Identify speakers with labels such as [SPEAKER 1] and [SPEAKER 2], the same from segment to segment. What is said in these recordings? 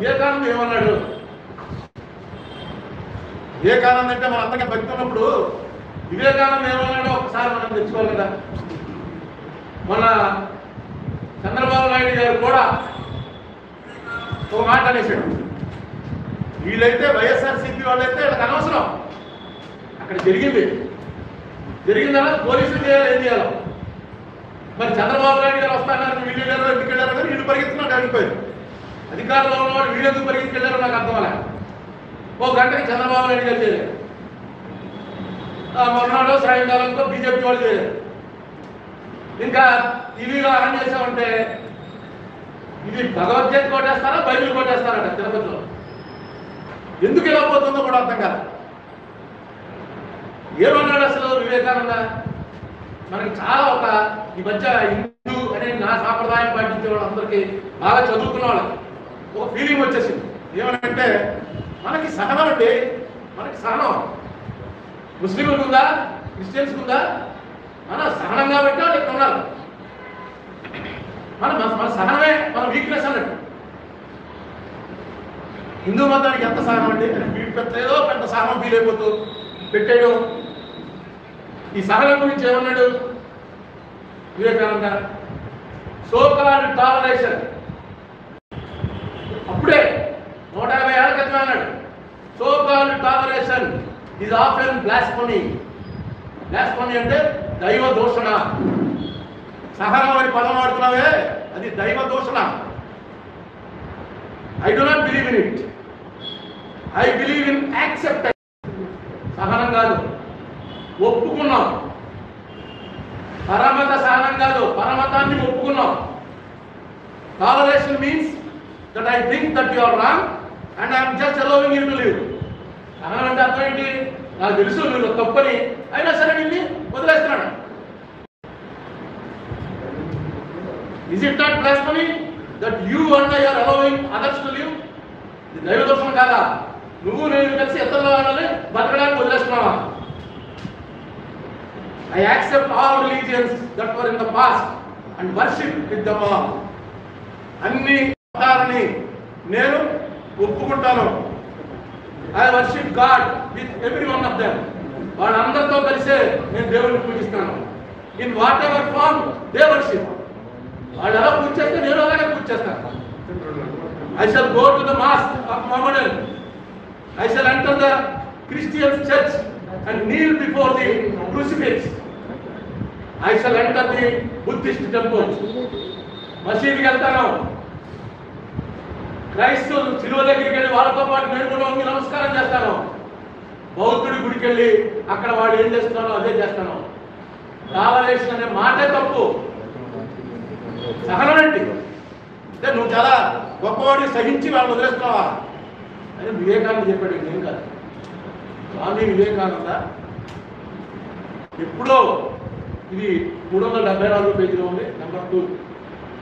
[SPEAKER 1] వివేకానంద ఏమన్నాడు? వివేకానంద అంటే మన అందరికీ భక్తి ఉన్నప్పుడు వివేకానంద ఏమన్నాడో ఒకసారి మనం తెచ్చుకోవాలి కదా. మన చంద్రబాబు నాయుడు గారు కూడా ఒక మాట అనేసాడు వీళ్ళైతే వైఎస్ఆర్సీపీ వాళ్ళైతే వీళ్ళకి అనవసరం. అక్కడ జరిగింది. జరిగిందా పోలీసులు చేయాలి ఏం చేయాలి? మరి చంద్రబాబు నాయుడు గారు వస్తాను వీళ్ళు వెళ్ళారు ఎందుకు వెళ్ళారు? కానీ వీళ్ళు పరిగెత్తున్నాడు అడిగిపోయారు అధికారంలో ఉన్నవాడు వీళ్ళు ఎందుకు పరిగెత్తుకెళ్ళారో నాకు అర్థమలే ఓ గంటకి చంద్రబాబు నాయుడు గారు చేయాలి మర్నాడు సాయంకాలంతో బీజేపీ వాళ్ళు చేయలేదు ఇంకా టీవీలో ఆన్ చేసామంటే ఇది భగవద్గీత కొట్టేస్తారా బైబిల్ కొట్టేస్తారట తిరుపతిలో. ఎందుకు ఇలా పోతుందో కూడా అర్థం కాదు. ఏమన్నాడు అసలు వివేకానంద? మనకి చాలా ఒక ఈ మధ్య హిందూ అనే నా సాంప్రదాయం పాటించే వాళ్ళందరికీ బాగా చదువుకున్న వాళ్ళకి ఒక ఫీలింగ్ వచ్చేసింది. ఏమనంటే మనకి సహనం అంటే మనకి సహనం. ముస్లింలకు ఉందా క్రిస్టియన్స్ ఉందా మన సహనం కాబట్టి వాళ్ళు ఇక్కడ ఉన్నారు మన మన- సహనమే మన వీక్నెస్ అన్నట్టు. హిందూ మతానికి ఎంత సహనం అండి పెద్ద ఏదో పెద్ద సహనం ఫీల్ అయిపోతూ పెట్టాడు. ఈ సహనం గురించి ఏమన్నాడు? Vivekananda so called toleration. So called toleration ఇది ఆఫెన్ బ్లాస్ఫోనీ బ్లాస్ఫోనీ అంటే దైవ దూషణ. సహనం అని పదం వాడుతున్నావే అది దైవ దూషణ. I do not believe in it I believe in accept సహనం కాదు. ఒప్పుకున్నాం. పరమత సహనం కాదు. పరమతాన్ని ఒప్పుకున్నాం. Toleration means that I think that you are wrong and I'm just allowing you to live అనాలంటే అర్థం ఏంటి? నాకు తెలుసు నువ్వు తప్పని. అయినా సరే నిన్ను వదిలేస్తున్నాడు is it not blasphemy that you and I are allowing others to live ఇది దైవ దోషం కాదా? నువ్వు నేను కలిసి ఎత్తలో ఆడాలి? బతకడానికి వదిలేస్తున్నావా? I accept all religions that were in the past and worship with the అన్ని మతాలని నేను ఒప్పుకుంటాను. I worship God with every one of them వాళ్ళందరితో కలిసే నేను దేవుడిని పూజిస్తాను. In whatever form they worship వాళ్ళు ఎలా పూజ చేస్తే నేను అలాగే పూజ చేస్తాను. I shall go to the mosque of Mohammedan I shall enter the Christian church and kneel before the crucifix I shall enter the Buddhist temple మసీద్కి వెళ్తాను. క్రైస్తవులు శిలువ దగ్గరికి వెళ్ళి వాళ్ళతో పాటు నేను కూడా ఉండి నమస్కారం చేస్తాను. బౌద్ధుడి గుడికి వెళ్ళి అక్కడ వాడు ఏం చేస్తున్నాడో అదే చేస్తాను. టాలరేషన్ అనే మాటే తప్పు. సహనం అంటే నువ్వు చాలా గొప్పవాడి సహించి వాళ్ళు వదిలేస్తున్నావా? అని వివేకానంద చెప్పాడు ఏం కాదు. స్వామి వివేకానంద ఎప్పుడో ఇది మూడు వందల డెబ్బై నాలుగు పేజీలో ఉంది నెంబర్ టూ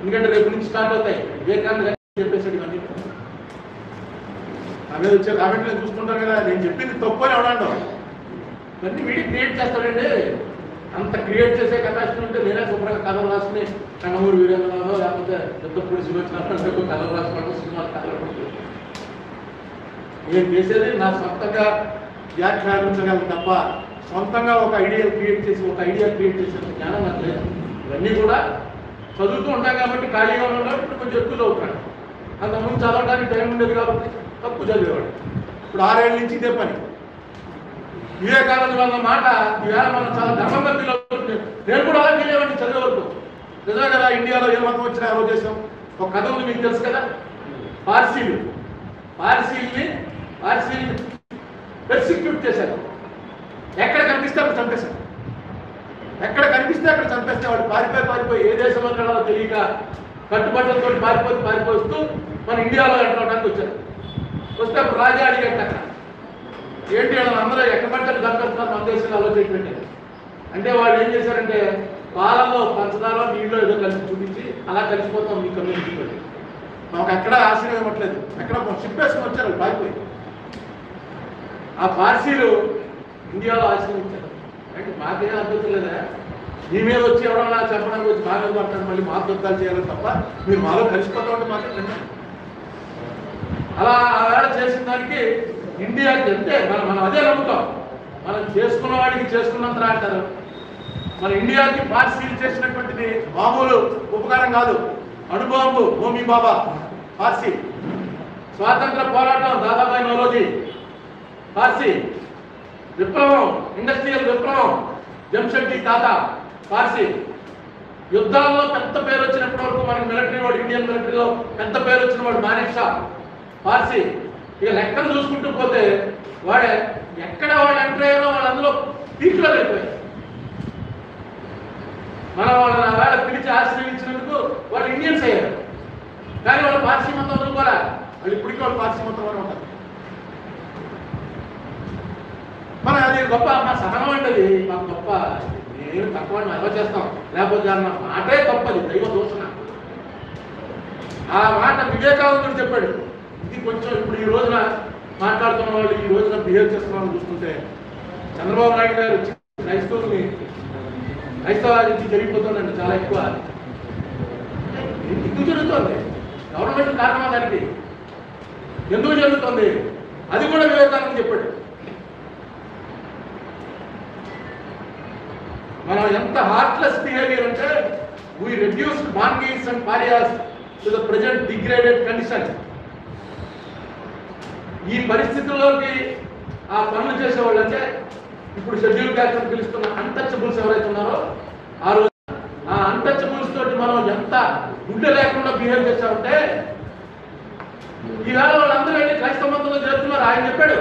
[SPEAKER 1] ఎందుకంటే రేపు నుంచి స్టార్ట్ అవుతాయి. వివేకానంద గారు చెప్పేసాడు ఇవన్నీ నా వచ్చే కామెంట్లు నేను చూస్తుంటాను కదా నేను చెప్పింది తప్పు అని ఎవడండో ఇవన్నీ వీడి క్రియేట్ చేస్తాడండి. అంత క్రియేట్ చేసే కెపాసిటీ ఉంటే నేనే శుభ్రంగా కథలు రాసుకుని కన్నమూరు వీరేంద్రనాథో లేకపోతే పెద్దప్పుడు శివచంద్ర కథలు రాసుకోవడం సినిమా కథలు నేను చేసేది నా సొంతంగా వ్యాఖ్యానించగలను తప్ప సొంతంగా ఒక ఐడియా క్రియేట్ చేసి ఒక ఐడియా క్రియేట్ చేసే జ్ఞానం నాకు లేదు. ఇవన్నీ కూడా చదువుతూ ఉంటాం కాబట్టి ఖాళీగా ఉన్నాడు ఇప్పుడు కొంచెం ఎక్కువ చదువుతాడు. అంతకుముందు చదవడానికి టైం ఉండేది కాబట్టి తప్పు చదివేవాడు. ఇప్పుడు ఆరేళ్ళ నుంచి ఇదే పని. వివేకానంద వల్ల మాట ఈవేళ మనం చాలా ధర్మంగా పిల్లలు నేను కూడా అలా ఫీల్ అయ్యేవాడిని చదివే వరకు నిజమే కదా ఇండియాలో ఏ మతం వచ్చినా ఎవరు చేసాం ఒక కథ ఉంది మీకు తెలుసు కదా? పార్సీలు. పార్సీల్ని పార్సీల్ని పెర్సిక్యూట్ చేశారు. ఎక్కడ కనిపిస్తే అక్కడ చంపేశారు. ఎక్కడ కనిపిస్తే అక్కడ చంపేస్తే వాడు పారిపోయి పారిపోయి ఏ దేశంలో తెలియక కట్టుబట్టలతో పారిపోయి పారిపోస్తూ మన ఇండియాలో ఎంటడానికి వచ్చారు. వస్తే రాజా అడిగట్ట ఏంటి అందరూ ఎక్కడ పడ్డారు మన దేశంలో ఆలోచించండి అంటే వాళ్ళు ఏం చేశారంటే పాలలో పంచదార నీళ్ళు ఏదో కలిసి చూపించి అలా కలిసిపోతాం మీ కమ్యూనిటీతో మాకు ఎక్కడ ఆశ్రయం ఇవ్వట్లేదు. ఎక్కడ చెప్పేసుకుని వచ్చారు పారిపోయి ఆ పార్సీలు ఇండియాలో ఆశ్రయించారు అంటే మాకేం అర్థం లేదా? మీ మీద వచ్చి ఎవరన్నా చెప్పడానికి వచ్చి బాగా పడతాను మళ్ళీ మా యుద్ధాలు చేయాలని తప్ప మీరు మాలో కలిసిపోతా ఉంటే మాత్రం అలా ఆ వేళ చేసిన దానికి ఇండియాకి చెప్తే మనం మనం అదే నమ్ముతాం. మనం చేసుకున్న వాడికి చేసుకున్నంత అంటారు. మన ఇండియాకి పార్సీలు చేసినటువంటిది మామూలు ఉపకారం కాదు. అణుబాంబు హోమీ బాబా పార్సీ. స్వాతంత్ర పోరాటం దాదాబాయి నవరోజీ పార్సీ. విప్లవం ఇండస్ట్రియల్ విప్లవం. జంషెడ్డి తాత పార్సీ. యుద్ధాల్లో పెద్ద పేరు వచ్చినప్పటి వరకు మనకి మిలిటరీ వాడు ఇండియన్ మిలిటరీలో పెద్ద పేరు వచ్చిన వాడు మానేక్ పార్సీ ఇక లెక్కలు చూసుకుంటూ పోతే వాడే ఎక్కడ వాళ్ళు ఎంటర్ అయ్యారో వాళ్ళు అందులో పీక్లో వెళ్ళిపోయారు. మనం వాళ్ళని ఆ వేళ పిలిచి ఆశ్రయించినందుకు వాళ్ళు ఇండియన్స్ అయ్యారు. కానీ వాళ్ళు పార్సీ మొత్తం వదులుకోరా వాళ్ళు ఇప్పటికీ వాళ్ళు పార్సీ మొత్తం వాళ్ళు ఉంటారు. మన అది గొప్ప మా సహనం అంటది. మాకు గొప్ప నేను తక్కువ ఎలా చేస్తాం. లేకపోతే అన్న మాటే గొప్పది దైవ దూషణ. ఆ మాట వివేకానందుడు చెప్పాడు. ఇది కొంచెం ఇప్పుడు ఈ రోజున మాట్లాడుతున్న వాళ్ళు ఈ రోజున బిహేవ్ చేస్తున్నామని చూస్తుంటే చంద్రబాబు నాయుడు గారు వచ్చి క్రైస్తవుల్ని క్రైస్తవానికి జరిగిపోతుందండి చాలా ఎక్కువ. ఎందుకు జరుగుతుంది? గవర్నమెంట్ కారణమా దానికి. ఎందుకు జరుగుతుంది? అది కూడా వివేకానంద చెప్పాడు. మనం ఎంత హార్ట్లెస్ బిహేవియర్ అంటే we reduce Mangs and pariahs to the present degraded condition ఈ పరిస్థితుల్లోకి ఆ పనులు చేసేవాళ్ళు అంటే ఇప్పుడు షెడ్యూల్ క్యాస్ట్ అని పిలుస్తున్న అన్టచబుల్స్ ఎవరైతే ఉన్నారో ఆ రోజు ఆ అన్టచబుల్స్ తోటి మనం ఎంత గుడ్డ లేకుండా బిహేవ్ చేసామంటే ఈవేళ వాళ్ళందరూ వెళ్ళి క్రైస్తవ మతంలో చేరుతున్నారు. ఆయన చెప్పాడు